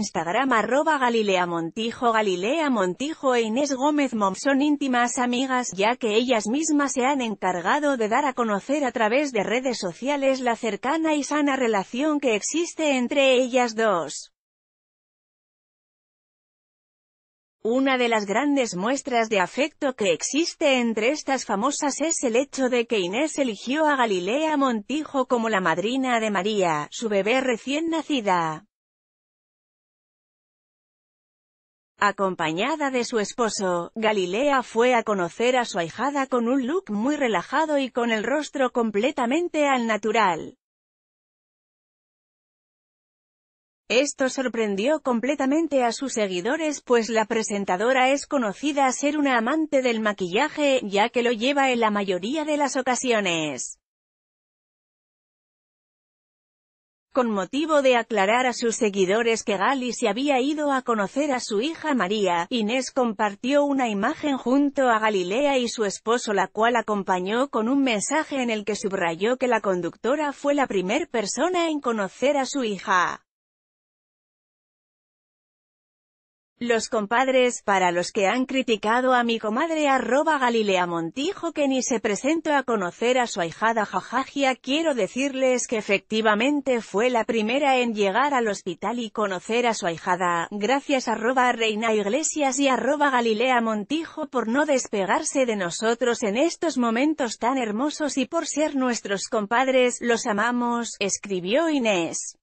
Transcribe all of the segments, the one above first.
Instagram arroba Galilea Montijo Galilea Montijo e Inés Gómez Mom son íntimas amigas, ya que ellas mismas se han encargado de dar a conocer a través de redes sociales la cercana y sana relación que existe entre ellas dos. Una de las grandes muestras de afecto que existe entre estas famosas es el hecho de que Inés eligió a Galilea Montijo como la madrina de María, su bebé recién nacida. Acompañada de su esposo, Galilea fue a conocer a su ahijada con un look muy relajado y con el rostro completamente al natural. Esto sorprendió completamente a sus seguidores pues la presentadora es conocida a ser una amante del maquillaje, ya que lo lleva en la mayoría de las ocasiones. Con motivo de aclarar a sus seguidores que Gali se había ido a conocer a su hija María, Inés compartió una imagen junto a Galilea y su esposo la cual acompañó con un mensaje en el que subrayó que la conductora fue la primer persona en conocer a su hija. Los compadres, para los que han criticado a mi comadre arroba Galilea Montijo que ni se presentó a conocer a su ahijada jajaja quiero decirles que efectivamente fue la primera en llegar al hospital y conocer a su ahijada, gracias arroba Reina Iglesias y arroba Galilea Montijo por no despegarse de nosotros en estos momentos tan hermosos y por ser nuestros compadres, los amamos, escribió Inés.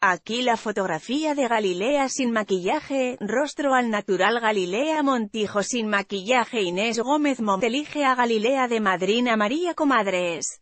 Aquí la fotografía de Galilea sin maquillaje, rostro al natural Galilea Montijo sin maquillaje Inés Gómez Mont elige a Galilea de madrina María Comadres.